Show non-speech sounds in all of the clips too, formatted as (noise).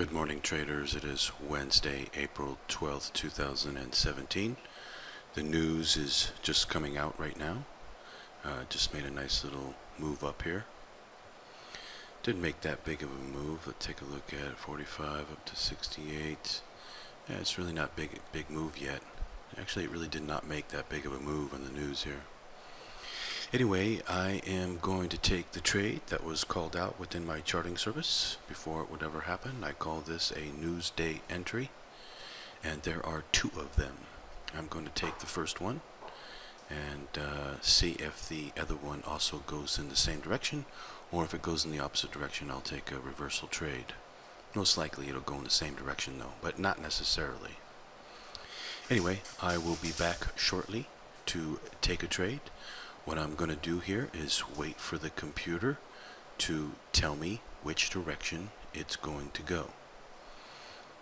Good morning, traders. It is Wednesday, April 12th, 2017. The news is just coming out right now. Uh, just made a nice little move up here. Didn't make that big of a move. Let's take a look at 45 up to 68. Yeah, it's really not big, big move yet. Actually, it really did not make that big of a move on the news here. Anyway, I am going to take the trade that was called out within my charting service before it would ever happen. I call this a Newsday entry, and there are two of them. I'm going to take the first one and uh, see if the other one also goes in the same direction, or if it goes in the opposite direction, I'll take a reversal trade. Most likely it'll go in the same direction though, but not necessarily. Anyway, I will be back shortly to take a trade. What I'm going to do here is wait for the computer to tell me which direction it's going to go.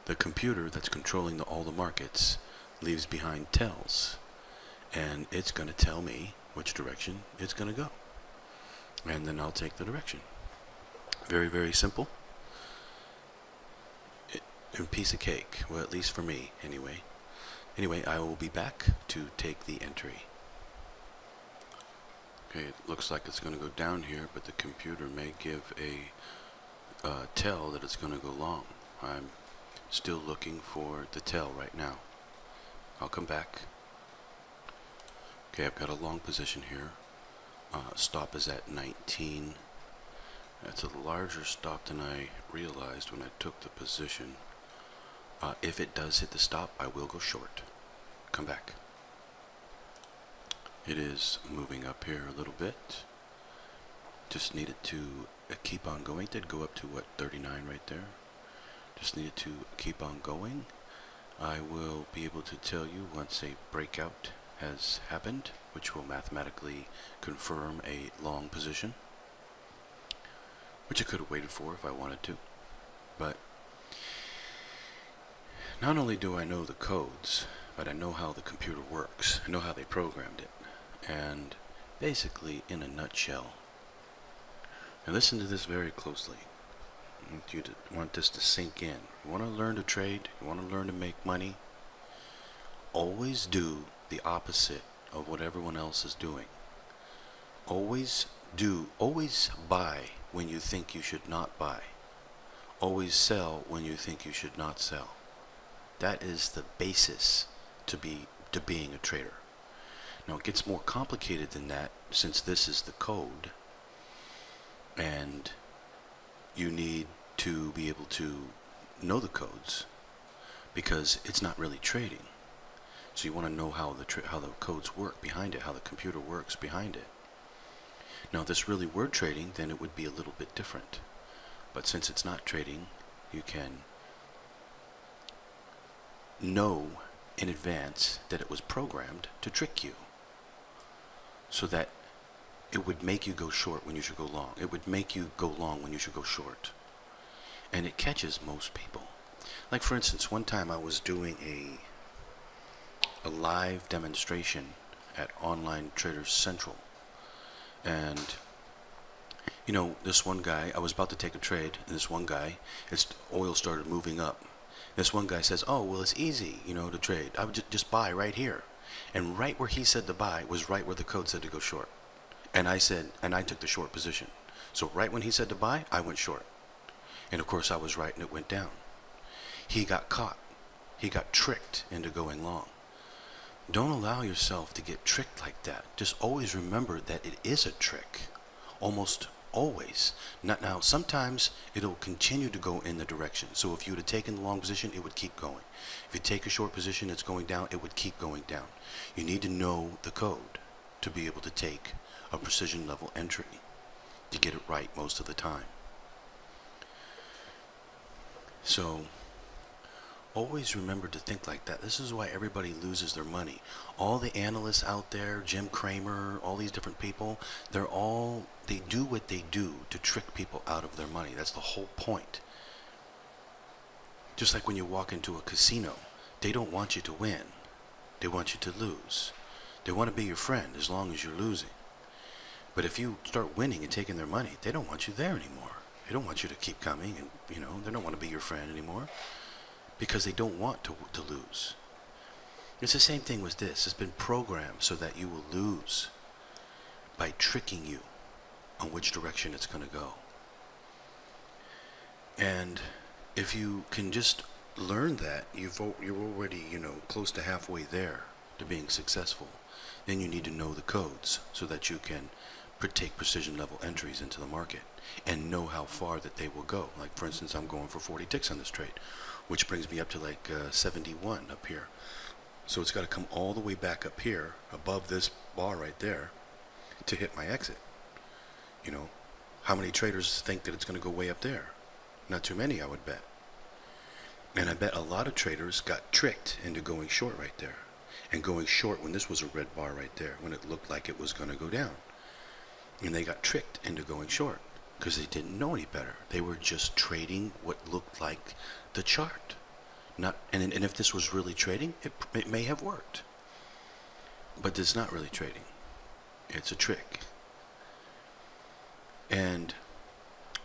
The computer that's controlling the, all the markets leaves behind tells, and it's going to tell me which direction it's going to go. And then I'll take the direction. Very, very simple. A piece of cake. Well, at least for me, anyway. Anyway, I will be back to take the entry. Okay, it looks like it's going to go down here, but the computer may give a uh, tell that it's going to go long. I'm still looking for the tell right now. I'll come back. Okay, I've got a long position here. Uh, stop is at 19. That's a larger stop than I realized when I took the position. Uh, if it does hit the stop, I will go short. Come back. It is moving up here a little bit. Just needed to uh, keep on going. Did go up to what 39 right there. Just needed to keep on going. I will be able to tell you once a breakout has happened, which will mathematically confirm a long position, which I could have waited for if I wanted to. But not only do I know the codes, but I know how the computer works. I know how they programmed it and basically in a nutshell. Now listen to this very closely. I want you to want this to sink in. You want to learn to trade, you want to learn to make money, always do the opposite of what everyone else is doing. Always do, always buy when you think you should not buy. Always sell when you think you should not sell. That is the basis to be to being a trader. Now it gets more complicated than that since this is the code and you need to be able to know the codes because it's not really trading. So you want to know how the how the codes work behind it, how the computer works behind it. Now if this really were trading, then it would be a little bit different. But since it's not trading, you can know in advance that it was programmed to trick you so that it would make you go short when you should go long. It would make you go long when you should go short. And it catches most people. Like for instance, one time I was doing a a live demonstration at Online Traders Central. And you know, this one guy, I was about to take a trade, and this one guy, his oil started moving up. This one guy says, "Oh, well, it's easy, you know, to trade. I would just, just buy right here." And right where he said to buy was right where the code said to go short. And I said, and I took the short position. So right when he said to buy, I went short. And of course I was right and it went down. He got caught. He got tricked into going long. Don't allow yourself to get tricked like that. Just always remember that it is a trick. Almost always. Not now, sometimes it'll continue to go in the direction. So if you would have taken the long position, it would keep going. If you take a short position, it's going down, it would keep going down. You need to know the code to be able to take a precision level entry to get it right most of the time. So always remember to think like that. This is why everybody loses their money. All the analysts out there, Jim Cramer, all these different people, they're all, they do what they do to trick people out of their money. That's the whole point. Just like when you walk into a casino, they don't want you to win. They want you to lose. They want to be your friend as long as you're losing. But if you start winning and taking their money, they don't want you there anymore. They don't want you to keep coming, and you know they don't want to be your friend anymore because they don't want to to lose. It's the same thing with this. It's been programmed so that you will lose by tricking you on which direction it's going to go. And if you can just learn that, you've you're already you know close to halfway there to being successful. Then you need to know the codes so that you can take precision level entries into the market and know how far that they will go. Like for instance, I'm going for 40 ticks on this trade, which brings me up to like uh, 71 up here. So it's got to come all the way back up here above this bar right there to hit my exit. You know, how many traders think that it's going to go way up there? Not too many, I would bet. And I bet a lot of traders got tricked into going short right there. And going short when this was a red bar right there, when it looked like it was going to go down. And they got tricked into going short because they didn't know any better. They were just trading what looked like the chart. Not, and, and if this was really trading, it, it may have worked. But it's not really trading. It's a trick. And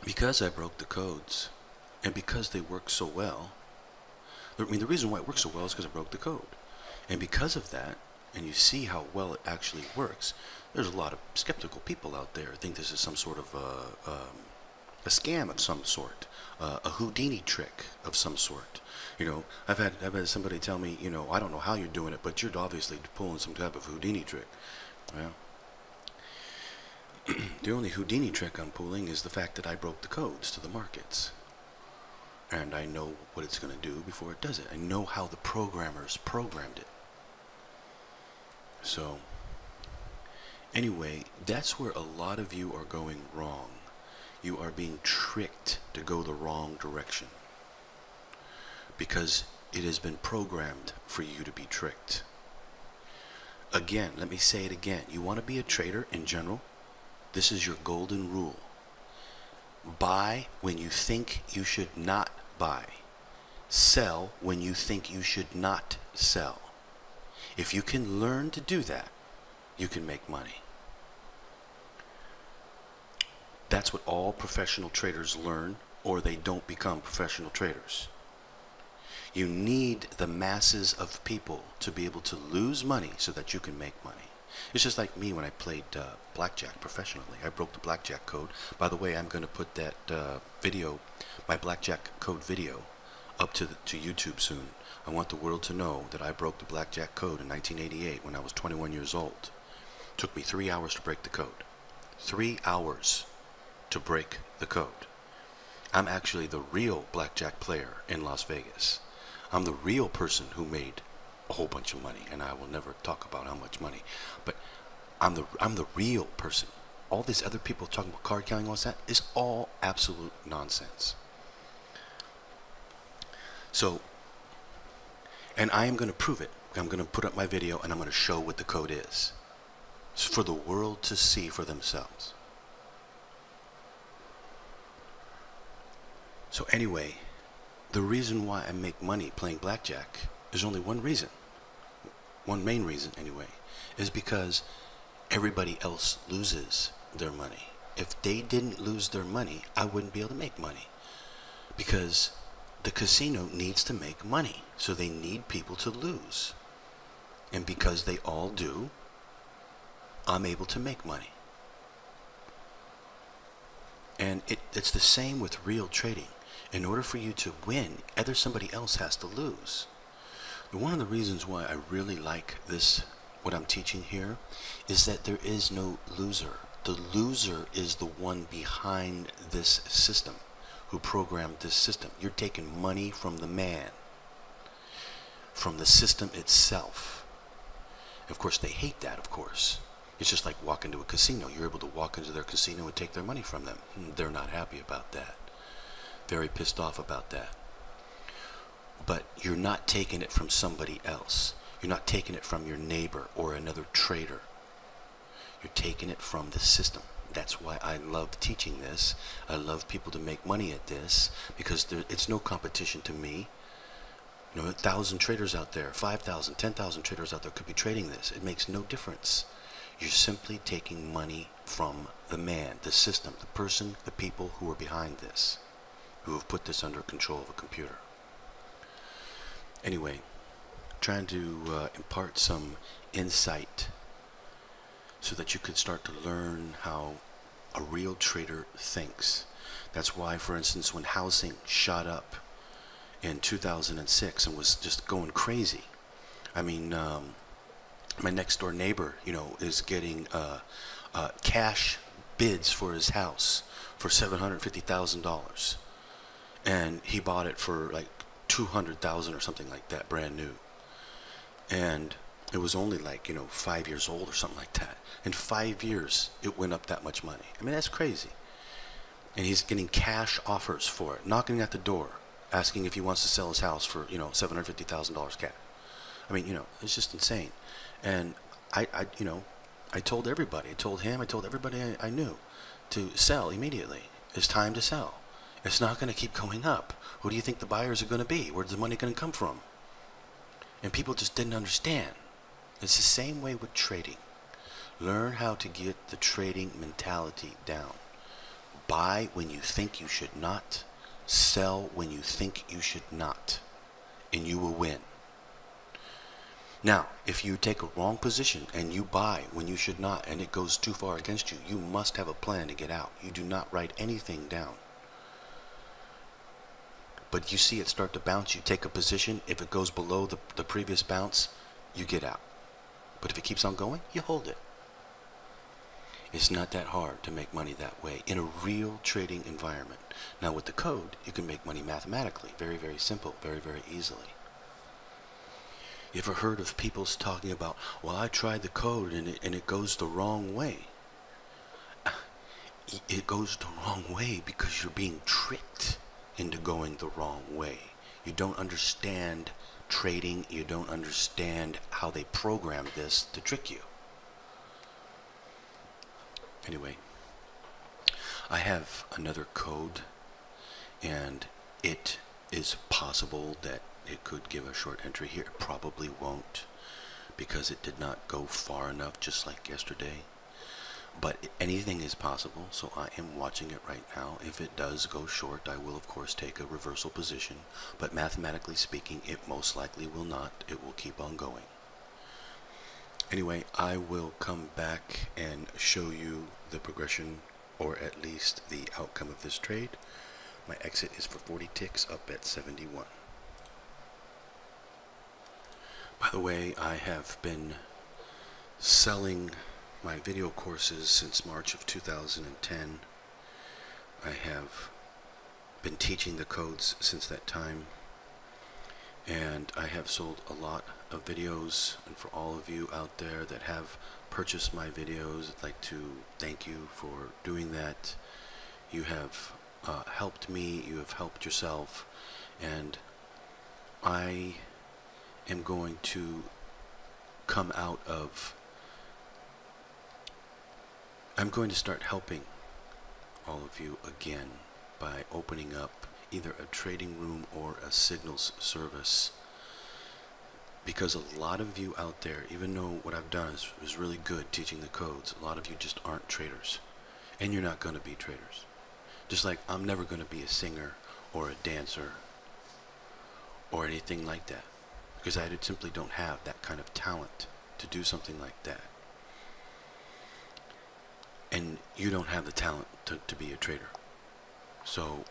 because I broke the codes, and because they work so well, I mean, the reason why it works so well is because I broke the code. And because of that, and you see how well it actually works, there's a lot of skeptical people out there think this is some sort of a, um, a scam of some sort, uh, a Houdini trick of some sort. You know, I've had I've had somebody tell me, you know, I don't know how you're doing it, but you're obviously pulling some type of Houdini trick. Well, (clears throat) the only Houdini trick I'm pulling is the fact that I broke the codes to the markets. And I know what it's going to do before it does it. I know how the programmers programmed it. So, anyway, that's where a lot of you are going wrong. You are being tricked to go the wrong direction. Because it has been programmed for you to be tricked. Again, let me say it again. You want to be a trader in general? This is your golden rule. Buy when you think you should not buy. Sell when you think you should not sell. If you can learn to do that, you can make money. That's what all professional traders learn, or they don't become professional traders. You need the masses of people to be able to lose money so that you can make money. It's just like me when I played uh, blackjack professionally. I broke the blackjack code. By the way, I'm going to put that uh, video, my blackjack code video, up to the, to YouTube soon. I want the world to know that I broke the blackjack code in 1988 when I was 21 years old. It took me three hours to break the code. Three hours to break the code. I'm actually the real blackjack player in Las Vegas. I'm the real person who made a whole bunch of money, and I will never talk about how much money. But I'm the I'm the real person. All these other people talking about card counting, all that is all absolute nonsense. So, and I am going to prove it. I'm going to put up my video and I'm going to show what the code is for the world to see for themselves. So anyway, the reason why I make money playing blackjack is only one reason. One main reason, anyway, is because everybody else loses their money. If they didn't lose their money, I wouldn't be able to make money. Because the casino needs to make money. So they need people to lose. And because they all do, I'm able to make money. And it, it's the same with real trading. In order for you to win, either somebody else has to lose. One of the reasons why I really like this, what I'm teaching here, is that there is no loser. The loser is the one behind this system who programmed this system. You're taking money from the man, from the system itself. Of course, they hate that, of course. It's just like walking to a casino. You're able to walk into their casino and take their money from them. Hmm, they're not happy about that. Very pissed off about that but you're not taking it from somebody else. You're not taking it from your neighbor or another trader. You're taking it from the system. That's why I love teaching this. I love people to make money at this because there, it's no competition to me. You know, a thousand traders out there, 5,000, 10,000 traders out there could be trading this. It makes no difference. You're simply taking money from the man, the system, the person, the people who are behind this, who have put this under control of a computer. Anyway, trying to uh, impart some insight so that you can start to learn how a real trader thinks. That's why, for instance, when housing shot up in 2006 and was just going crazy, I mean, um, my next door neighbor, you know, is getting uh, uh, cash bids for his house for $750,000. And he bought it for like 200,000 or something like that, brand new. And it was only like, you know, five years old or something like that. In five years, it went up that much money. I mean, that's crazy. And he's getting cash offers for it, knocking at the door, asking if he wants to sell his house for, you know, $750,000 cash. I mean, you know, it's just insane. And I, I, you know, I told everybody, I told him, I told everybody I, I knew to sell immediately. It's time to sell. It's not going to keep going up. Who do you think the buyers are going to be? Where's the money going to come from? And people just didn't understand. It's the same way with trading. Learn how to get the trading mentality down. Buy when you think you should not. Sell when you think you should not. And you will win. Now, if you take a wrong position and you buy when you should not and it goes too far against you, you must have a plan to get out. You do not write anything down. But you see it start to bounce, you take a position. If it goes below the, the previous bounce, you get out. But if it keeps on going, you hold it. It's not that hard to make money that way in a real trading environment. Now with the code, you can make money mathematically. Very, very simple, very, very easily. You ever heard of people talking about, well, I tried the code and it, and it goes the wrong way? (laughs) It goes the wrong way because you're being tricked into going the wrong way. You don't understand trading. You don't understand how they program this to trick you. Anyway, I have another code and it is possible that it could give a short entry here. It probably won't because it did not go far enough just like yesterday. But anything is possible, so I am watching it right now. If it does go short, I will of course take a reversal position. But mathematically speaking, it most likely will not. It will keep on going. Anyway, I will come back and show you the progression, or at least the outcome of this trade. My exit is for 40 ticks up at 71. By the way, I have been selling my video courses since March of 2010. I have been teaching the codes since that time. And I have sold a lot of videos. And for all of you out there that have purchased my videos I'd like to thank you for doing that. You have uh, helped me. You have helped yourself. And I am going to come out of I'm going to start helping all of you again by opening up either a trading room or a signals service. Because a lot of you out there even though what I've done is, is really good teaching the codes a lot of you just aren't traders. And you're not going to be traders. Just like I'm never going to be a singer or a dancer or anything like that. Because I simply don't have that kind of talent to do something like that. And you don't have the talent to, to be a trader. So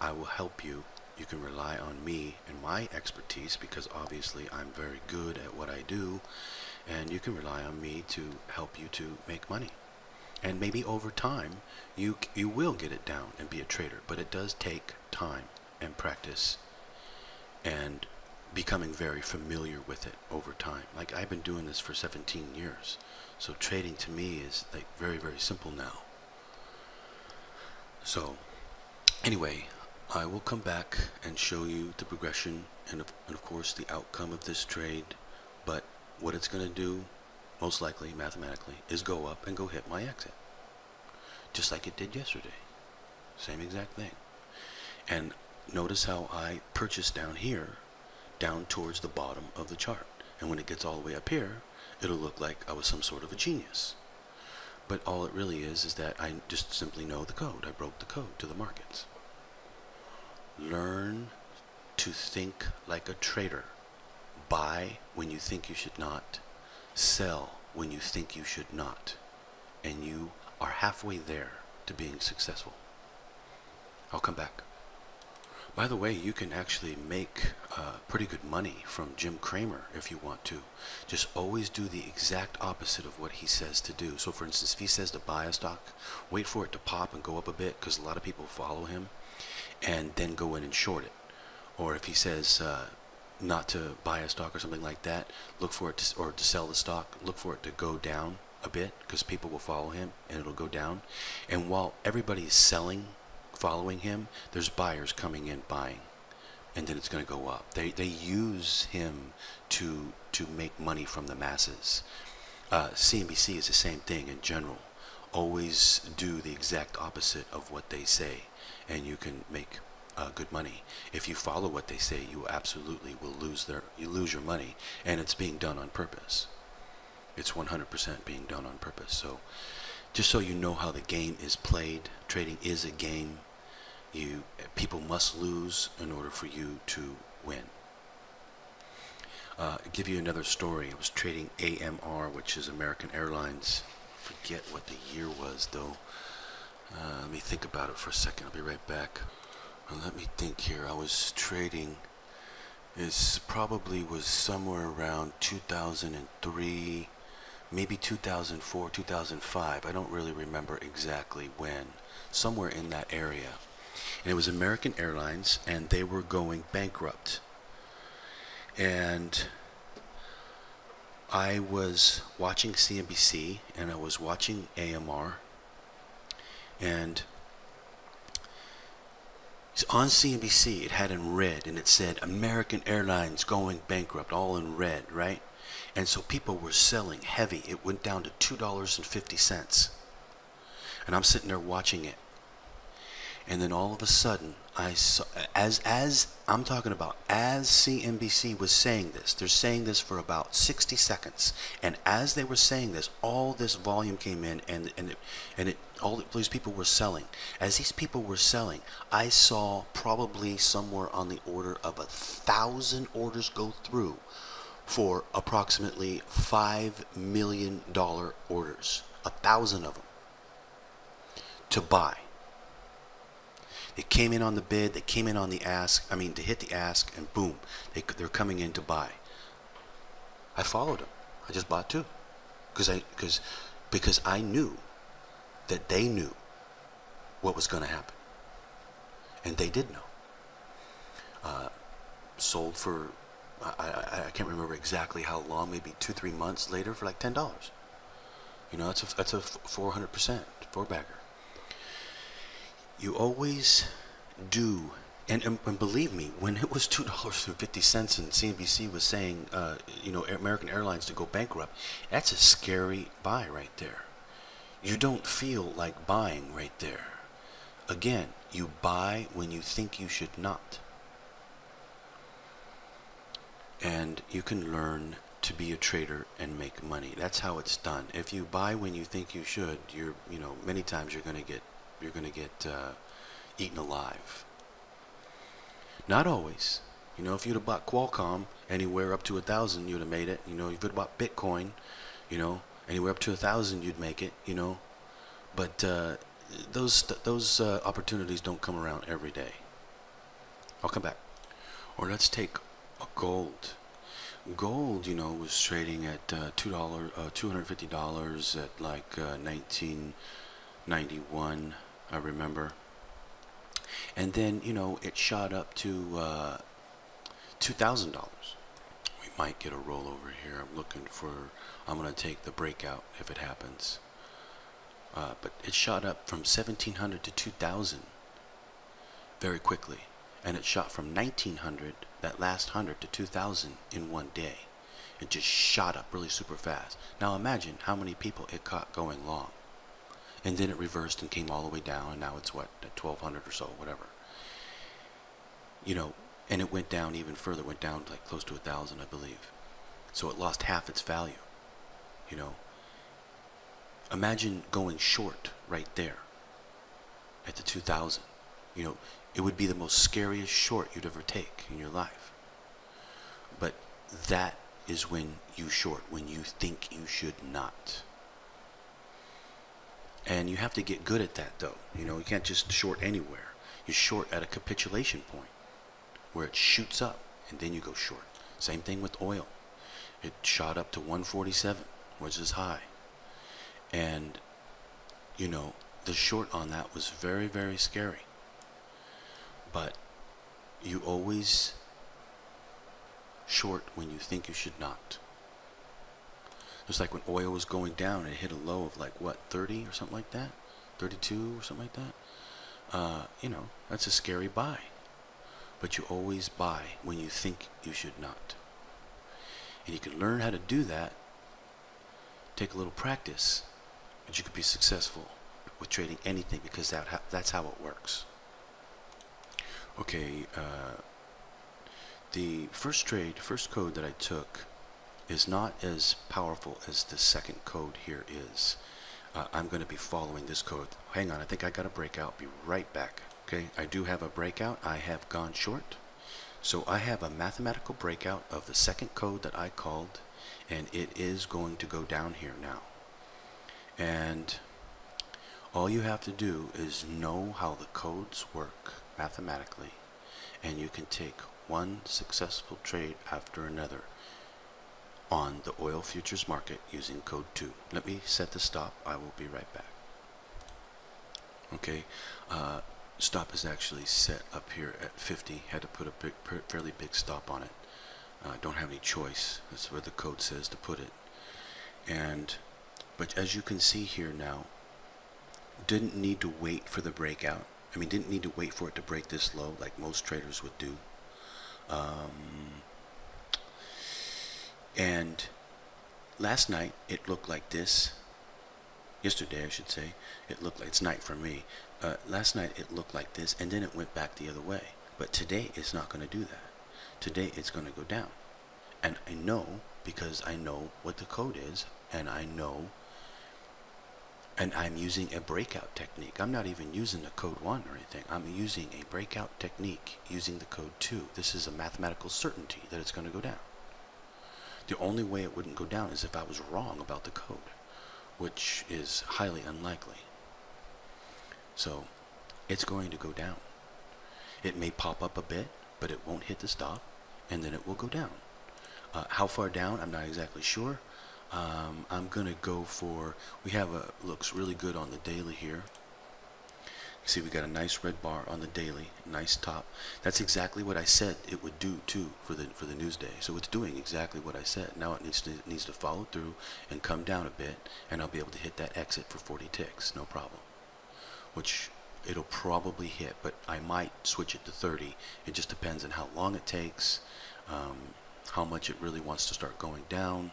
I will help you. You can rely on me and my expertise because obviously I'm very good at what I do and you can rely on me to help you to make money. And maybe over time you you will get it down and be a trader, but it does take time and practice and becoming very familiar with it over time. Like I've been doing this for 17 years. So trading to me is like very, very simple now. So anyway, I will come back and show you the progression and of, and of course the outcome of this trade. But what it's going to do, most likely mathematically, is go up and go hit my exit. Just like it did yesterday. Same exact thing. And notice how I purchased down here down towards the bottom of the chart. And when it gets all the way up here, it'll look like I was some sort of a genius. But all it really is is that I just simply know the code. I broke the code to the markets. Learn to think like a trader. Buy when you think you should not. Sell when you think you should not. And you are halfway there to being successful. I'll come back. By the way, you can actually make uh, pretty good money from Jim Cramer if you want to. Just always do the exact opposite of what he says to do. So for instance, if he says to buy a stock, wait for it to pop and go up a bit because a lot of people follow him and then go in and short it. Or if he says uh, not to buy a stock or something like that, look for it to, or to sell the stock, look for it to go down a bit because people will follow him and it'll go down. And while everybody is selling following him, there's buyers coming in buying, and then it's going to go up. They they use him to to make money from the masses. Uh, CNBC is the same thing in general. Always do the exact opposite of what they say, and you can make uh, good money. If you follow what they say, you absolutely will lose their you lose your money, and it's being done on purpose. It's 100% being done on purpose. So, just so you know how the game is played, trading is a game you people must lose in order for you to win. Uh, give you another story. I was trading AMR, which is American Airlines. Forget what the year was though. Uh, let me think about it for a second. I'll be right back. Well, let me think here. I was trading. It probably was somewhere around 2003, maybe 2004, 2005. I don't really remember exactly when. Somewhere in that area and it was American Airlines, and they were going bankrupt. And I was watching CNBC and I was watching AMR, and on CNBC it had in red and it said American Airlines going bankrupt, all in red, right? And so people were selling heavy. It went down to $2.50. And I'm sitting there watching it and then all of a sudden I saw as as I'm talking about as CNBC was saying this they're saying this for about 60 seconds. And as they were saying this all this volume came in and and it, and it all these people were selling. As these people were selling I saw probably somewhere on the order of a thousand orders go through for approximately five million dollar orders a thousand of them to buy they came in on the bid, they came in on the ask, I mean, to hit the ask, and boom, they, they're coming in to buy. I followed them. I just bought two. Because I, cause, because I knew that they knew what was going to happen. And they did know. Uh, sold for, I, I, I, can't remember exactly how long, maybe two, three months later for like $10. You know, that's a, that's a 400% four bagger you always do and, and, believe me, when it was (laughs) two dollars and fifty cents, and CNBC was saying, uh, you know, American Airlines to go bankrupt, that's a scary buy right there. You don't feel like buying right there. Again, you buy when you think you should not, and you can learn to be a trader and make money. That's how it's done. If you buy when you think you should, you're, you know, many times you're going to get you're going to get uh, eaten alive. Not always. You know, if you'd have bought Qualcomm anywhere up to a thousand, you'd have made it. You know, if you'd have bought Bitcoin, you know, anywhere up to a thousand, you'd make it. You know, but uh, those those uh, opportunities don't come around every day. I'll come back. Or let's take a gold. Gold, you know, was trading at uh, two dollar, uh, two hundred fifty dollars at like uh, nineteen ninety one. I remember. And then, you know, it shot up to uh, $2,000. We might get a rollover here. I'm looking for, I'm going to take the breakout if it happens. Uh, but it shot up from 1700 to 2000 very quickly. And it shot from 1900, that last 100, to 2000 in one day. It just shot up really super fast. Now imagine how many people it caught going long and then it reversed and came all the way down and now it's what at 1200 or so whatever you know and it went down even further went down like close to a thousand I believe so it lost half its value you know imagine going short right there at the 2000. You know, it would be the most scariest short you'd ever take in your life. But that is when you short, when you think you should not. And you have to get good at that though. You know, you can't just short anywhere. You short at a capitulation point where it shoots up and then you go short. Same thing with oil. It shot up to 147, which is high. And, you know, the short on that was very, very scary. But you always short when you think you should not. Just like when oil was going down, it hit a low of like what 30 or something like that, 32 or something like that. Uh, you know, that's a scary buy. But you always buy when you think you should not. And you can learn how to do that. Take a little practice, and you could be successful with trading anything because that that's how it works. Okay, uh, the first trade, first code that I took is not as powerful as the second code here is. Uh, I'm going to be following this code. Hang on, I think I got a breakout. Be right back. Okay, I do have a breakout. I have gone short. So I have a mathematical breakout of the second code that I called, and it is going to go down here now. And all you have to do is know how the codes work mathematically, and you can take one successful trade after another on the oil futures market using code 2. Let me set the stop. I will be right back. Okay, uh, stop is actually set up here at 50. Had to put a big, fairly big stop on it. Uh, don't have any choice. That's where the code says to put it. And, but as you can see here now, didn't need to wait for the breakout. I mean, didn't need to wait for it to break this low like most traders would do. Um, and last night it looked like this. Yesterday, I should say, it looked like it's night for me. Uh, last night it looked like this, and then it went back the other way. But today it's not going to do that. Today it's going to go down. And I know because I know what the code is, and I know and I'm using a breakout technique. I'm not even using the code 1 or anything. I'm using a breakout technique using the code 2. This is a mathematical certainty that it's going to go down. The only way it wouldn't go down is if I was wrong about the code, which is highly unlikely. So it's going to go down. It may pop up a bit, but it won't hit the stop, and then it will go down. Uh, how far down, I'm not exactly sure. Um, I'm gonna go for we have a looks really good on the daily here see we got a nice red bar on the daily nice top. That's exactly what I said it would do too for the for the news day. So it's doing exactly what I said. Now it needs to needs to follow through and come down a bit and I'll be able to hit that exit for 40 ticks no problem. Which it'll probably hit but I might switch it to 30 it just depends on how long it takes um, how much it really wants to start going down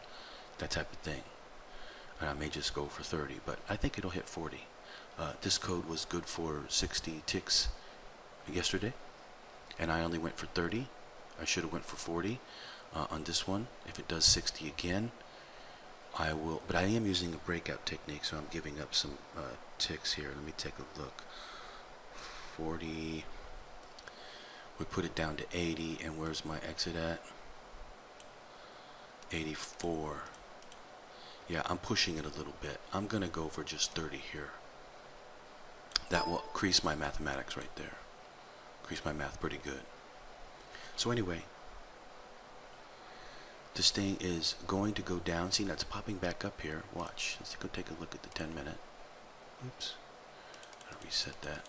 that type of thing. And I may just go for 30, but I think it'll hit 40. Uh, this code was good for 60 ticks yesterday, and I only went for 30. I should have went for 40 uh, on this one. If it does 60 again, I will, but I am using a breakout technique, so I'm giving up some uh, ticks here. Let me take a look. 40, we put it down to 80, and where's my exit at? 84. Yeah, I'm pushing it a little bit. I'm going to go for just 30 here. That will increase my mathematics right there. Increase my math pretty good. So anyway, this thing is going to go down. See, that's popping back up here. Watch. Let's go take a look at the 10 minute. Oops. Gotta reset that.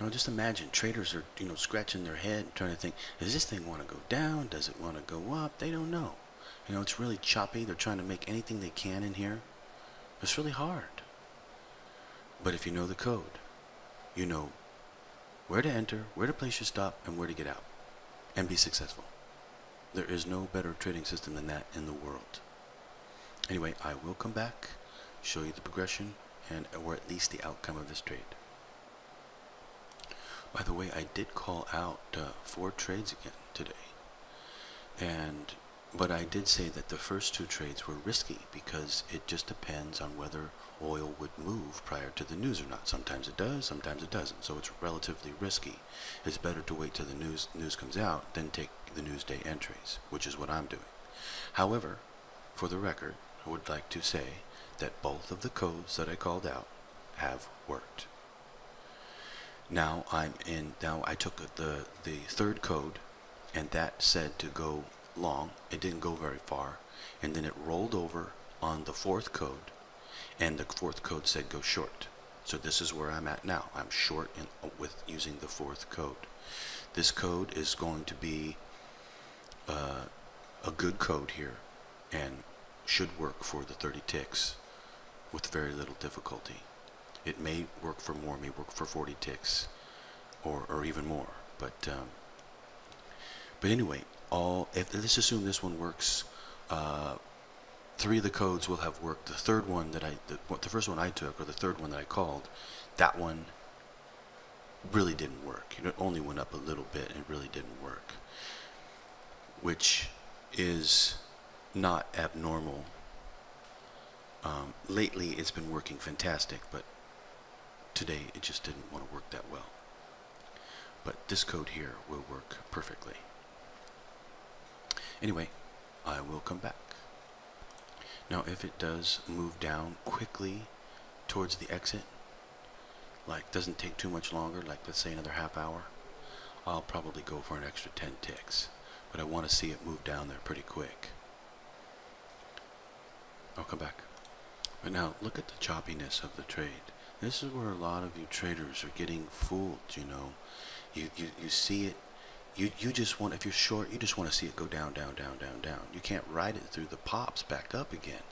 Now just imagine traders are, you know, scratching their head trying to think, does this thing want to go down? Does it want to go up? They don't know. You know, it's really choppy. They're trying to make anything they can in here. It's really hard. But if you know the code, you know where to enter, where to place your stop, and where to get out. And be successful. There is no better trading system than that in the world. Anyway, I will come back, show you the progression, and or at least the outcome of this trade. By the way, I did call out uh, four trades again today. And but I did say that the first two trades were risky because it just depends on whether oil would move prior to the news or not. Sometimes it does, sometimes it doesn't. So it's relatively risky. It's better to wait till the news news comes out than take the newsday entries, which is what I'm doing. However, for the record, I would like to say that both of the codes that I called out have worked. Now I'm in. Now I took the the third code, and that said to go long. It didn't go very far, and then it rolled over on the fourth code, and the fourth code said go short. So this is where I'm at now. I'm short in, with using the fourth code. This code is going to be uh, a good code here, and should work for the 30 ticks with very little difficulty. It may work for more, may work for 40 ticks, or, or even more. But um, but anyway, all if let's assume this one works, uh, three of the codes will have worked. The third one that I, the, the first one I took, or the third one that I called, that one really didn't work. It only went up a little bit and really didn't work, which is not abnormal. Um, lately, it's been working fantastic, but today it just didn't want to work that well. But this code here will work perfectly. Anyway, I will come back. Now, if it does move down quickly towards the exit, like doesn't take too much longer, like let's say another half hour, I'll probably go for an extra 10 ticks. But I want to see it move down there pretty quick. I'll come back. But now, look at the choppiness of the trade. This is where a lot of you traders are getting fooled, you know. You, you, you see it, you, you just want, if you're short, you just want to see it go down, down, down, down, down. You can't ride it through the pops back up again,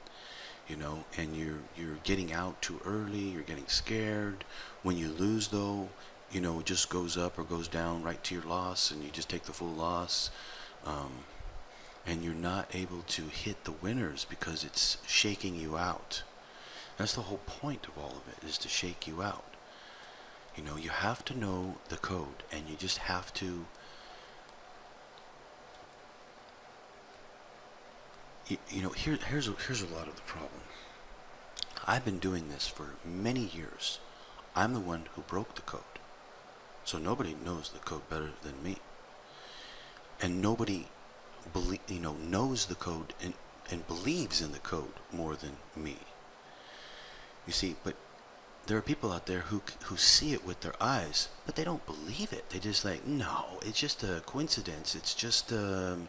you know, and you're, you're getting out too early, you're getting scared. When you lose, though, you know, it just goes up or goes down right to your loss, and you just take the full loss. Um, and you're not able to hit the winners because it's shaking you out. That's the whole point of all of it, is to shake you out. You know, you have to know the code, and you just have to. You, know, here, here's a, here's a lot of the problem. I've been doing this for many years. I'm the one who broke the code, so nobody knows the code better than me, and nobody, believe, you know, knows the code and and believes in the code more than me. You see, but there are people out there who who see it with their eyes, but they don't believe it. They just like, no, it's just a coincidence. It's just um,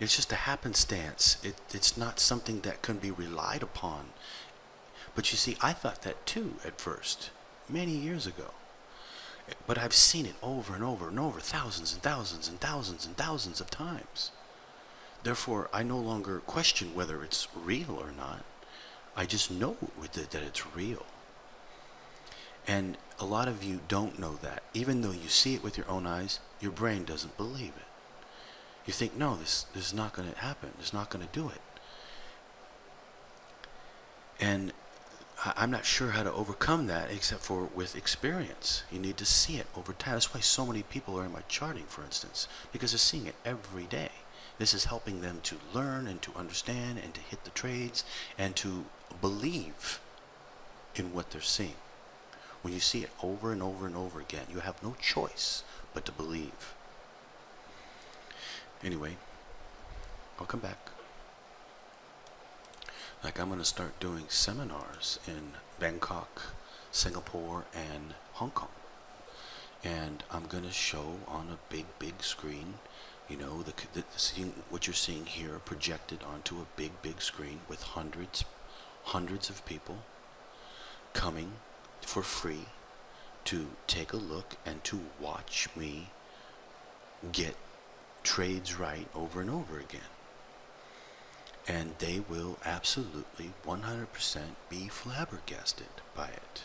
it's just a happenstance. It it's not something that can be relied upon. But you see, I thought that too at first, many years ago. But I've seen it over and over and over, thousands and thousands and thousands and thousands of times. Therefore, I no longer question whether it's real or not. I just know that it's real. And a lot of you don't know that. Even though you see it with your own eyes, your brain doesn't believe it. You think, no, this, this is not going to happen. It's not going to do it. And I'm not sure how to overcome that except for with experience. You need to see it over time. That's why so many people are in my charting, for instance, because they're seeing it every day. This is helping them to learn and to understand and to hit the trades and to believe in what they're seeing. When you see it over and over and over again, you have no choice but to believe. Anyway, I'll come back. Like I'm going to start doing seminars in Bangkok, Singapore, and Hong Kong. And I'm going to show on a big, big screen you know, the, the, seeing, what you're seeing here projected onto a big, big screen with hundreds, hundreds of people coming for free to take a look and to watch me get trades right over and over again. And they will absolutely 100% be flabbergasted by it.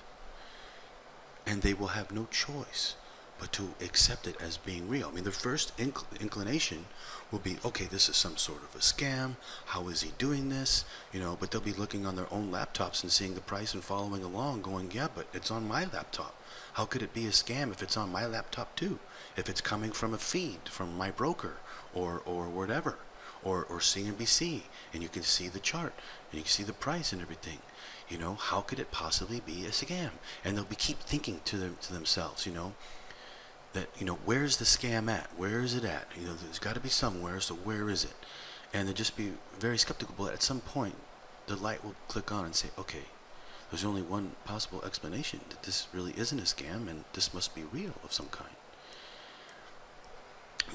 And they will have no choice but to accept it as being real. I mean, the first inc inclination will be, okay, this is some sort of a scam. How is he doing this? You know, but they'll be looking on their own laptops and seeing the price and following along, going, yeah, but it's on my laptop. How could it be a scam if it's on my laptop too? If it's coming from a feed from my broker or or whatever, or, or CNBC, and you can see the chart, and you can see the price and everything. You know, how could it possibly be a scam? And they'll be keep thinking to them to themselves, you know, that you know where's the scam at? Where is it at? You know, there's got to be somewhere. So where is it? And they'll just be very skeptical. But at some point, the light will click on and say, okay, there's only one possible explanation that this really isn't a scam, and this must be real of some kind.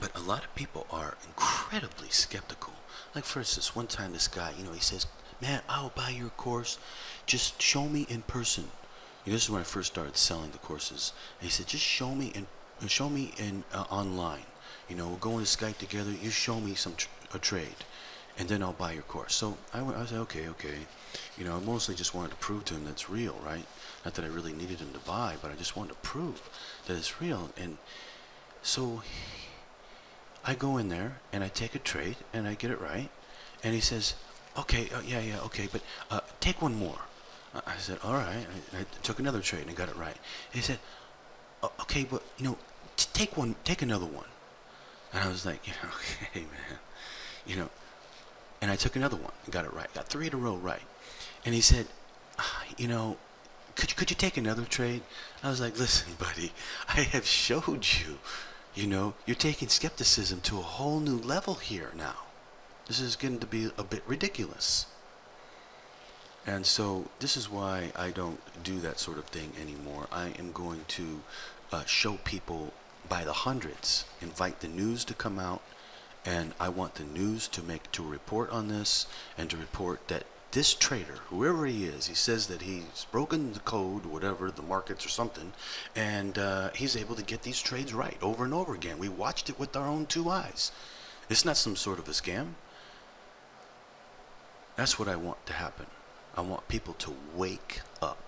But a lot of people are incredibly skeptical. Like for instance, one time this guy, you know, he says, "Man, I'll buy your course. Just show me in person." You know, this is when I first started selling the courses. And he said, "Just show me in, show me in uh, online. You know, we'll go into Skype together. You show me some tr- a trade, and then I'll buy your course." So I, went, I said, "Okay, okay." You know, I mostly just wanted to prove to him that's real, right? Not that I really needed him to buy, but I just wanted to prove that it's real. And so I go in there and I take a trade and I get it right. And he says, okay, uh, yeah, yeah, okay, but uh, take one more. I said, all right. I, I, took another trade and I got it right. He said, okay, but, you know, take one, take another one. And I was like, yeah, (laughs) okay, man. You know, and I took another one and got it right. Got three in a row right. And he said, ah, you know, could you, could you take another trade? I was like, listen, buddy, I have showed you you know, you're taking skepticism to a whole new level here now. This is getting to be a bit ridiculous. And so this is why I don't do that sort of thing anymore. I am going to uh, show people by the hundreds, invite the news to come out, and I want the news to make to report on this and to report that this trader, whoever he is, he says that he's broken the code, whatever, the markets or something, and uh, he's able to get these trades right over and over again. We watched it with our own two eyes. It's not some sort of a scam. That's what I want to happen. I want people to wake up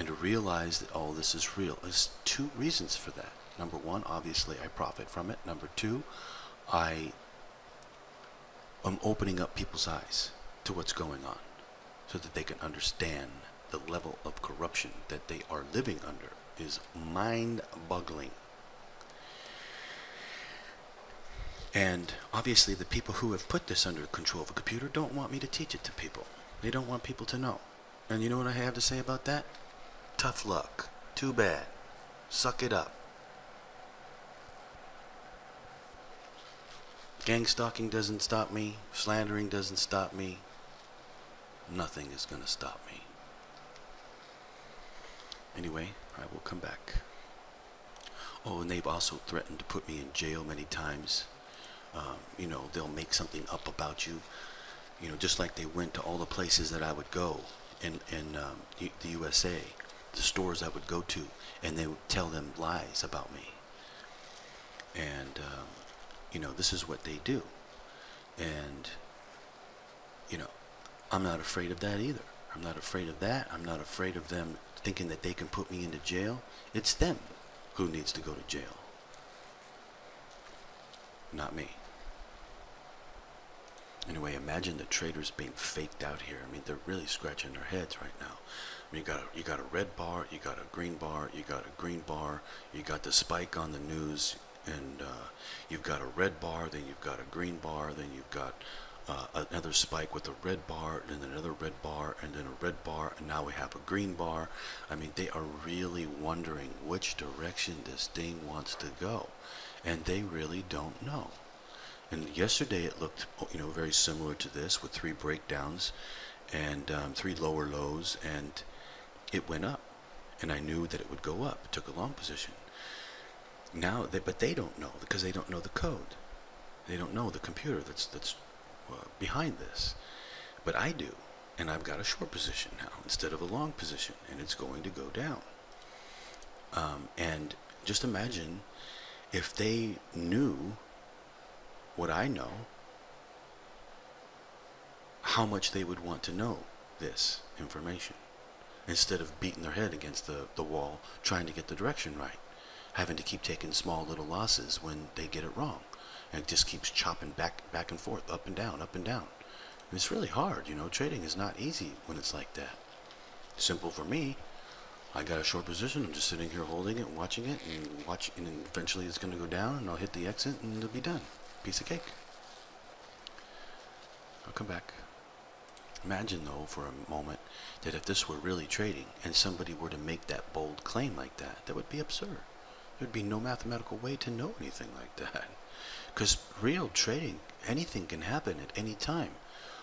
and to realize that all this is real. There's two reasons for that. Number one, obviously, I profit from it. Number two, I I'm opening up people's eyes to what's going on so that they can understand the level of corruption that they are living under is mind-boggling. And obviously the people who have put this under control of a computer don't want me to teach it to people. They don't want people to know. And you know what I have to say about that? Tough luck. Too bad. Suck it up. Gang stalking doesn't stop me. Slandering doesn't stop me. Nothing is going to stop me. Anyway, I will come back. Oh, and they've also threatened to put me in jail many times. Um, you know, they'll make something up about you. You know, just like they went to all the places that I would go in, in um, the USA, the stores I would go to, and they would tell them lies about me. And um, you know, this is what they do. And, you know, I'm not afraid of that either. I'm not afraid of that. I'm not afraid of them thinking that they can put me into jail. It's them who needs to go to jail, not me. Anyway, imagine the traders being faked out here. I mean, they're really scratching their heads right now. You got a, you got a red bar, you got a green bar, you got a green bar, you got the spike on the news, and uh, you've got a red bar, then you've got a green bar, then you've got uh, another spike with a red bar, and then another red bar, and then a red bar, and now we have a green bar. I mean, they are really wondering which direction this thing wants to go, and they really don't know. And yesterday it looked, you know, very similar to this with three breakdowns and um, three lower lows, and it went up. And I knew that it would go up. It took a long position. Now, they, but they don't know because they don't know the code. They don't know the computer that's that's uh, behind this. But I do, and I've got a short position now instead of a long position, and it's going to go down. Um, and just imagine if they knew what I know, how much they would want to know this information instead of beating their head against the, the wall trying to get the direction right having to keep taking small little losses when they get it wrong. And it just keeps chopping back back and forth, up and down, up and down. And it's really hard, you know, trading is not easy when it's like that. Simple for me. I got a short position, I'm just sitting here holding it, watching it, and watch and eventually it's gonna go down and I'll hit the exit and it'll be done. Piece of cake. I'll come back. Imagine, though, for a moment, that if this were really trading and somebody were to make that bold claim like that, that would be absurd. There'd be no mathematical way to know anything like that. (laughs) Because real trading, anything can happen at any time.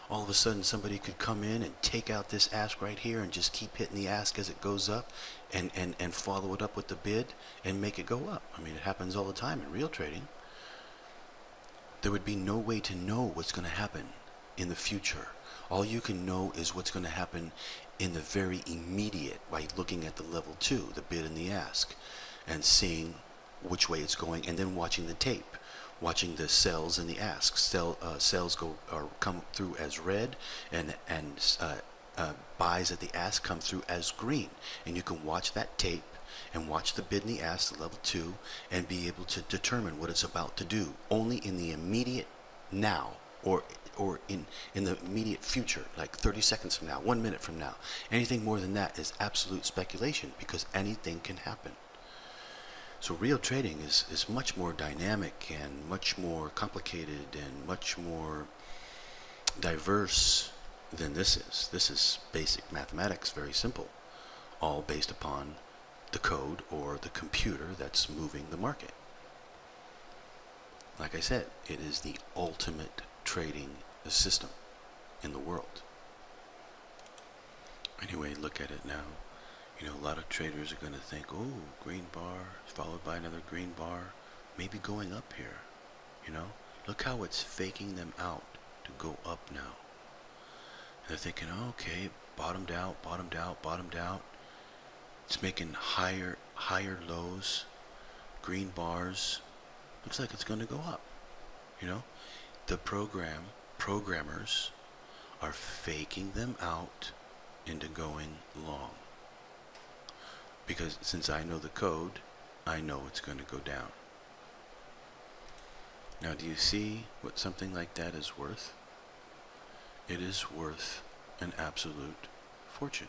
All of a sudden, somebody could come in and take out this ask right here and just keep hitting the ask as it goes up and, and, and follow it up with the bid and make it go up. I mean, it happens all the time in real trading. There would be no way to know what's going to happen in the future. All you can know is what's going to happen in the very immediate by looking at the level two, the bid and the ask, and seeing which way it's going, and then watching the tape, watching the sells and the asks. Sell, uh, sells go or come through as red, and and uh, uh, buys at the ask come through as green, and you can watch that tape and watch the bid and the ask, the level two, and be able to determine what it's about to do only in the immediate now or or in, in the immediate future, like 30 seconds from now, one minute from now. Anything more than that is absolute speculation because anything can happen. So real trading is, is much more dynamic and much more complicated and much more diverse than this is. This is basic mathematics, very simple, all based upon the code or the computer that's moving the market. Like I said, it is the ultimate trading system in the world. Anyway, look at it now. You know, a lot of traders are going to think, oh, green bar followed by another green bar, maybe going up here. You know, look how it's faking them out to go up now. And they're thinking, oh, okay, bottomed out, bottomed out, bottomed out. It's making higher, higher lows, green bars. Looks like it's going to go up. You know, the program programmers are faking them out into going long. Because since I know the code, I know it's going to go down. Now, do you see what something like that is worth? It is worth an absolute fortune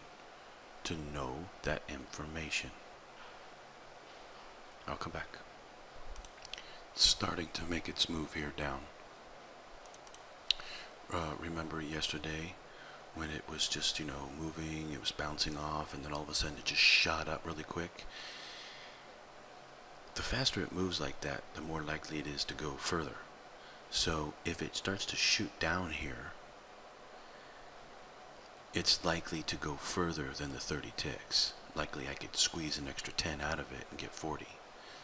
to know that information. I'll come back. It's starting to make its move here down uh, remember yesterday when it was just, you know, moving, it was bouncing off, and then all of a sudden it just shot up really quick. The faster it moves like that, the more likely it is to go further. So if it starts to shoot down here, it's likely to go further than the 30 ticks. Likely I could squeeze an extra 10 out of it and get 40.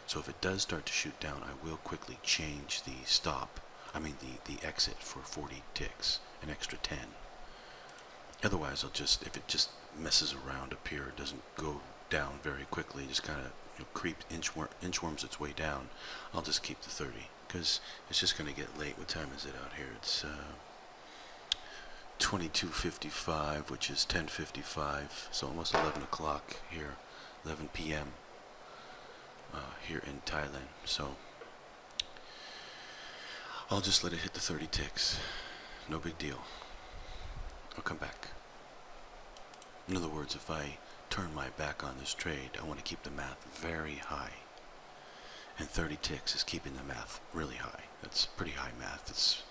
So if it does start to shoot down, I will quickly change the stop I mean the, the exit for 40 ticks, an extra 10. Otherwise, I'll just, if it just messes around up here, it doesn't go down very quickly, just kind of you know, creep, inchwor inchworms its way down, I'll just keep the 30. Because it's just going to get late. What time is it out here? It's uh, 22.55, which is 10.55, so almost 11 o'clock here, 11 p.m. Uh, here in Thailand. So I'll just let it hit the 30 ticks. No big deal. I'll come back. In other words, if I turn my back on this trade, I want to keep the math very high. And 30 ticks is keeping the math really high. That's pretty high math. It's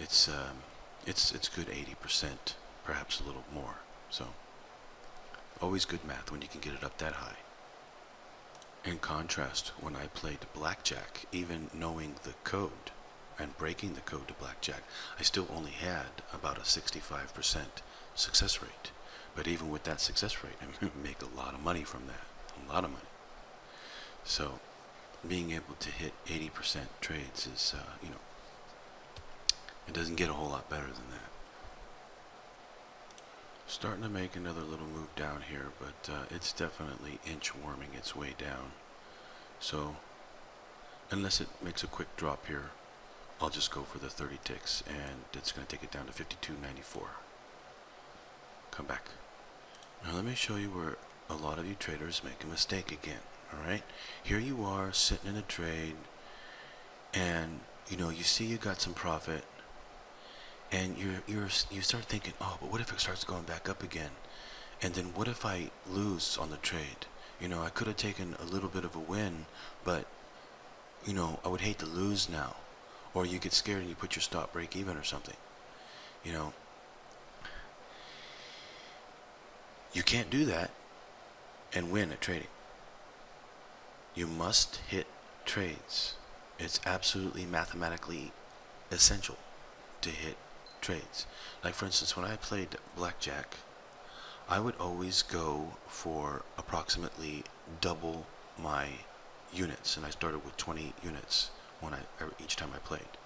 it's um, it's it's good 80%, perhaps a little more. So always good math when you can get it up that high. In contrast, when I played blackjack, even knowing the code, and breaking the code to blackjack, I still only had about a 65% success rate. But even with that success rate, I (laughs) make a lot of money from that. A lot of money. So, being able to hit 80% trades is, uh, you know, it doesn't get a whole lot better than that. Starting to make another little move down here, but uh, it's definitely inch warming its way down. So, unless it makes a quick drop here, I'll just go for the 30 ticks and it's going to take it down to 52.94. Come back. Now let me show you where a lot of you traders make a mistake again. Alright? Here you are sitting in a trade and you know you see you got some profit and you're, you're, you start thinking, oh, but what if it starts going back up again? And then what if I lose on the trade? You know, I could have taken a little bit of a win, but, you know, I would hate to lose now or you get scared and you put your stop break even or something. You know, you can't do that and win at trading. You must hit trades. It's absolutely mathematically essential to hit trades. Like for instance, when I played blackjack, I would always go for approximately double my units, and I started with 20 units when I each time I played.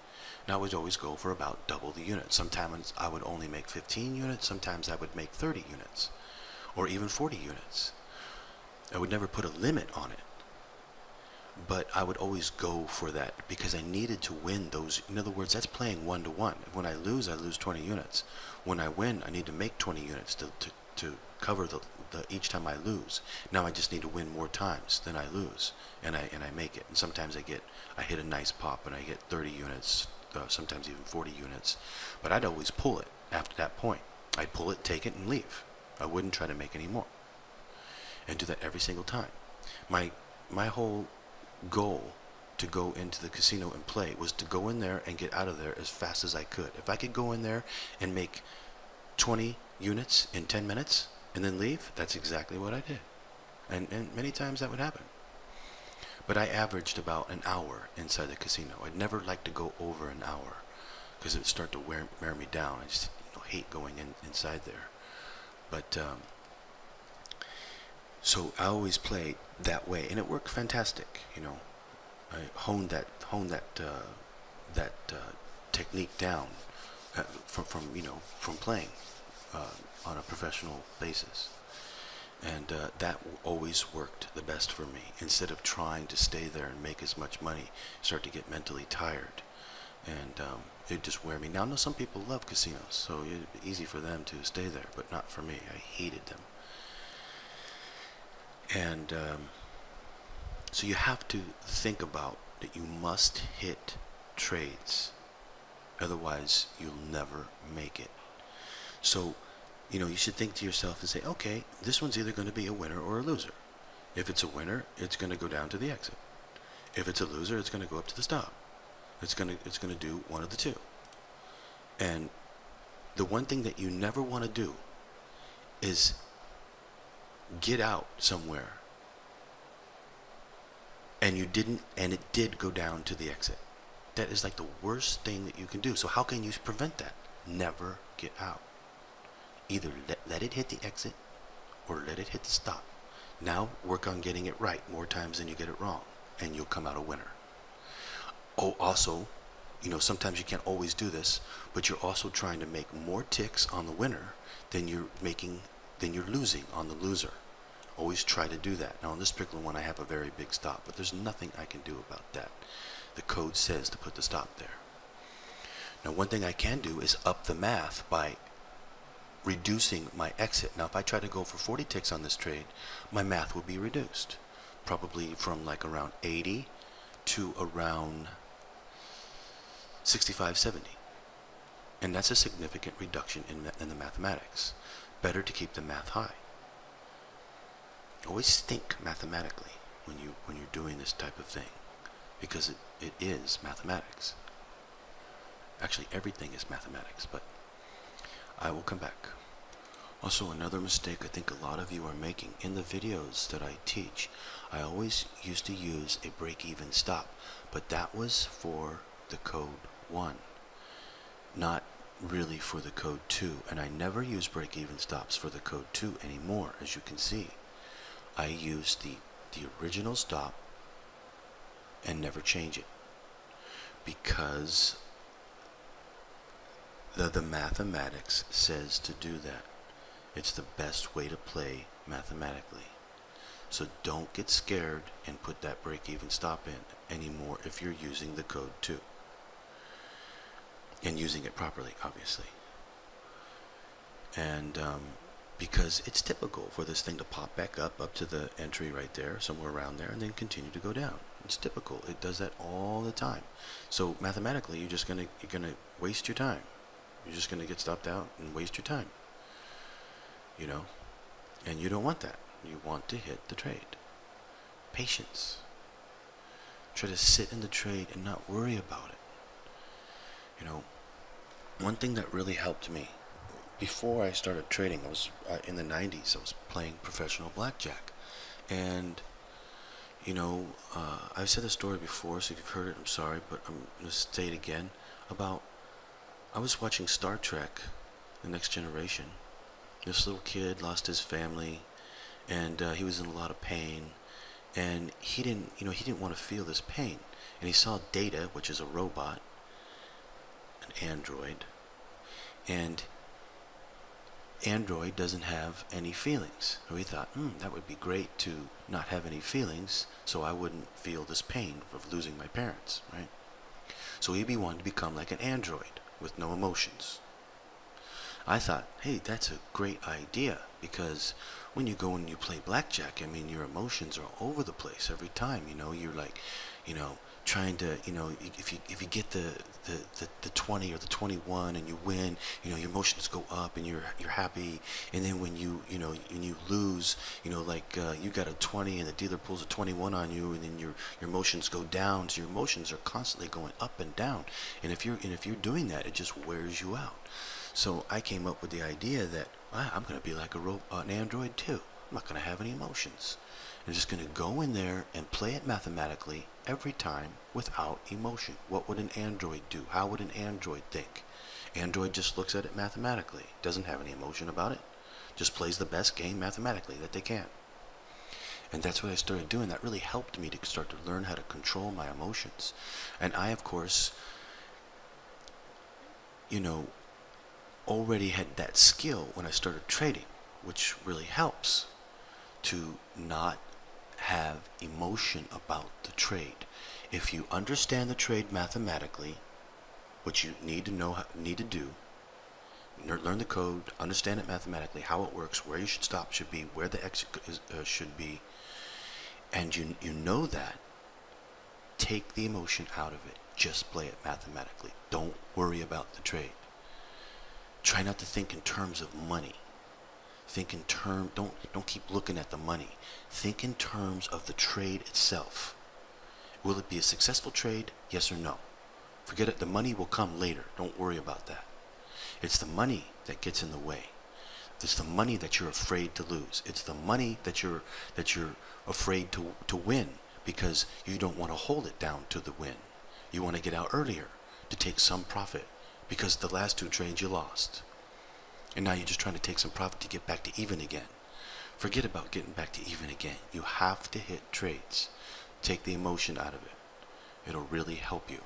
Now I would always go for about double the units. Sometimes I would only make 15 units, sometimes I would make 30 units, or even 40 units. I would never put a limit on it but I would always go for that because I needed to win those. In other words, that's playing one to one. When I lose, I lose 20 units. When I win, I need to make 20 units to, to, to cover the, the each time I lose. Now I just need to win more times than I lose, and I and I make it. And sometimes I get I hit a nice pop and I get 30 units, uh, sometimes even 40 units. But I'd always pull it after that point. I'd pull it, take it, and leave. I wouldn't try to make any more. And do that every single time. My my whole goal to go into the casino and play was to go in there and get out of there as fast as I could. If I could go in there and make 20 units in 10 minutes and then leave, that's exactly what I did. And, and many times that would happen. But I averaged about an hour inside the casino. I'd never like to go over an hour because it would start to wear, wear me down. I just you know, hate going in, inside there. But um, so I always played that way, and it worked fantastic. You know, I honed that honed that uh, that uh, technique down uh, from from you know from playing uh, on a professional basis, and uh, that always worked the best for me. Instead of trying to stay there and make as much money, start to get mentally tired, and um, it just wear me. Now, I know some people love casinos, so it's easy for them to stay there, but not for me. I hated them. And um, so you have to think about that you must hit trades. Otherwise, you'll never make it. So, you know, you should think to yourself and say, okay, this one's either going to be a winner or a loser. If it's a winner, it's going to go down to the exit. If it's a loser, it's going to go up to the stop. It's going to it's going to do one of the two. And the one thing that you never want to do is get out somewhere and you didn't and it did go down to the exit that is like the worst thing that you can do so how can you prevent that never get out either let, let it hit the exit or let it hit the stop now work on getting it right more times than you get it wrong and you'll come out a winner oh also you know sometimes you can't always do this but you're also trying to make more ticks on the winner than you're making then you're losing on the loser. Always try to do that. Now on this particular one I have a very big stop, but there's nothing I can do about that. The code says to put the stop there. Now one thing I can do is up the math by reducing my exit. Now if I try to go for 40 ticks on this trade, my math will be reduced. Probably from like around 80 to around 65, 70. And that's a significant reduction in, in the mathematics better to keep the math high. Always think mathematically when you when you're doing this type of thing because it, it is mathematics. Actually everything is mathematics, but I will come back. Also another mistake I think a lot of you are making in the videos that I teach, I always used to use a break-even stop, but that was for the code 1, not really for the code 2 and I never use break-even stops for the code 2 anymore as you can see. I use the the original stop and never change it because the, the mathematics says to do that it's the best way to play mathematically so don't get scared and put that break-even stop in anymore if you're using the code 2. and using it properly, obviously. And um, because it's typical for this thing to pop back up, up to the entry right there, somewhere around there, and then continue to go down. It's typical. It does that all the time. So mathematically, you're just gonna you're gonna waste your time. You're just gonna get stopped out and waste your time. You know, and you don't want that. You want to hit the trade. Patience. Try to sit in the trade and not worry about it. You know, one thing that really helped me before I started trading, I was uh, in the 90s, I was playing professional blackjack. And, you know, uh, I've said the story before, so if you've heard it, I'm sorry, but I'm going to say it again about I was watching Star Trek, The Next Generation. This little kid lost his family, and uh, he was in a lot of pain, and he didn't, you know, he didn't want to feel this pain. And he saw Data, which is a robot, an android, and Android doesn't have any feelings. So he thought, hmm, that would be great to not have any feelings so I wouldn't feel this pain of losing my parents, right? So he wanted to become like an android with no emotions. I thought, hey, that's a great idea because when you go and you play blackjack, I mean, your emotions are over the place every time. You know, you're like, you know, trying to, you know, if you if you get the, the, the, the 20 or the 21 and you win, you know, your emotions go up and you're you're happy. And then when you, you know, when you lose, you know, like uh, you got a 20 and the dealer pulls a 21 on you, and then your your emotions go down. So your emotions are constantly going up and down. And if you're and if you're doing that, it just wears you out. So I came up with the idea that I'm going to be like a ro- an android too. I'm not going to have any emotions. I'm just going to go in there and play it mathematically every time without emotion. What would an android do? How would an android think? Android just looks at it mathematically, doesn't have any emotion about it, just plays the best game mathematically that they can. And that's what I started doing. That really helped me to start to learn how to control my emotions. And I, of course, you know, already had that skill when I started trading, which really helps to not have emotion about the trade. If you understand the trade mathematically, what you need to know, need to do, learn the code, understand it mathematically, how it works, where you should stop should be, where the exit is, uh, should be, and you you know that, take the emotion out of it. Just play it mathematically. Don't worry about the trade. Try not to think in terms of money. Think in terms, don't don't keep looking at the money. Think in terms of the trade itself. Will it be a successful trade? Yes or no? Forget it, the money will come later. Don't worry about that. It's the money that gets in the way. It's the money that you're afraid to lose. It's the money that you're that you're afraid to to win because you don't want to hold it down to the win. You want to get out earlier to take some profit because the last two trades you lost. And now you're just trying to take some profit to get back to even again. Forget about getting back to even again. You have to hit trades. Take the emotion out of it. It'll really help you.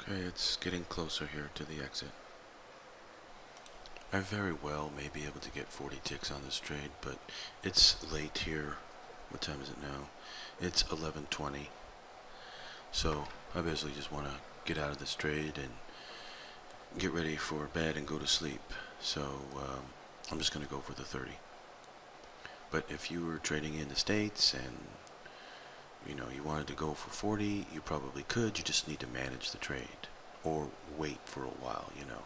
Okay, it's getting closer here to the exit. I very well may be able to get 40 ticks on this trade, but it's late here. What time is it now? It's 11.20. So I basically just want to get out of this trade and get ready for bed and go to sleep. So um, I'm just going to go for the 30. But if you were trading in the States and you know you wanted to go for 40, you probably could. You just need to manage the trade or wait for a while, you know,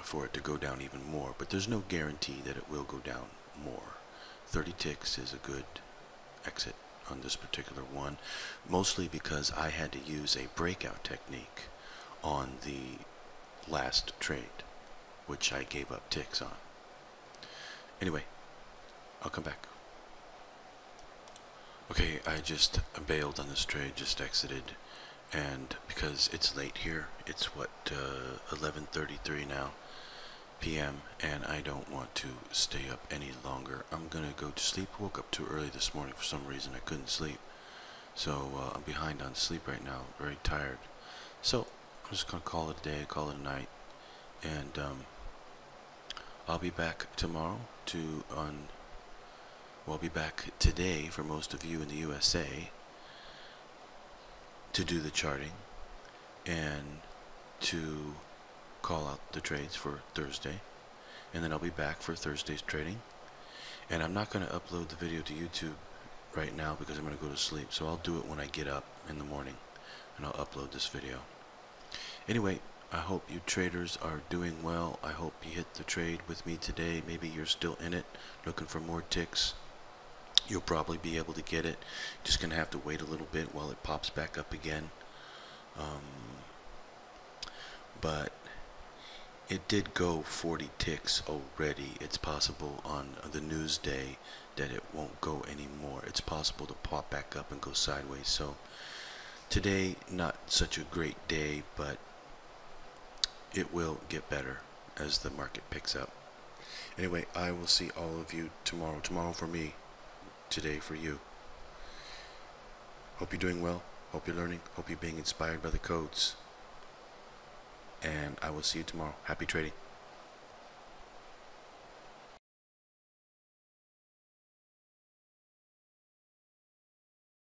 for it to go down even more. But there's no guarantee that it will go down more. 30 ticks is a good exit on this particular one, mostly because I had to use a breakout technique on the last trade, which I gave up ticks on. Anyway, I'll come back. Okay, I just bailed on this trade, just exited, and because it's late here, it's what, uh, 11.33 now p.m. and I don't want to stay up any longer. I'm gonna go to sleep. Woke up too early this morning for some reason. I couldn't sleep. So uh, I'm behind on sleep right now. Very tired. So I'm just gonna call it a day, call it a night, and um, I'll be back tomorrow to on. Well, I'll be back today for most of you in the USA to do the charting and to call out the trades for Thursday and then I'll be back for Thursday's trading. And I'm not going to upload the video to YouTube right now because I'm going to go to sleep so I'll do it when I get up in the morning and I'll upload this video. Anyway I hope you traders are doing well. I hope you hit the trade with me today. Maybe you're still in it looking for more ticks. You'll probably be able to get it. Just gonna have to wait a little bit while it pops back up again. Um, but it did go 40 ticks already. It's possible on the news day that it won't go anymore. It's possible to pop back up and go sideways. So today, not such a great day, but it will get better as the market picks up. Anyway, I will see all of you tomorrow. Tomorrow for me, today for you. Hope you're doing well. Hope you're learning. Hope you're being inspired by the codes. And I will see you tomorrow. Happy trading.